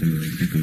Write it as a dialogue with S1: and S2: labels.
S1: 对我们这个